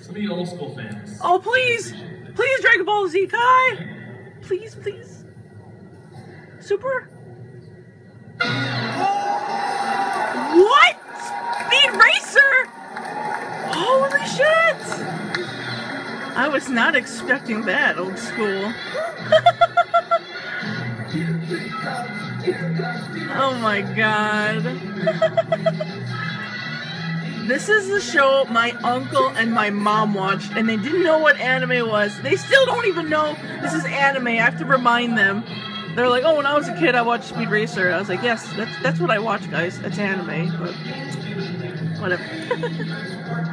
Some of you old school fans. Oh, please! Please, Dragon Ball Z Kai! Please, please. Super? What? Speed Racer? Holy shit! I was not expecting that, old school. oh my god. This is the show my uncle and my mom watched, and they didn't know what anime was. They still don't even know this is anime. I have to remind them. They're like, "Oh, when I was a kid, I watched Speed Racer." I was like, "Yes, that's that's what I watch, guys. It's anime." But whatever.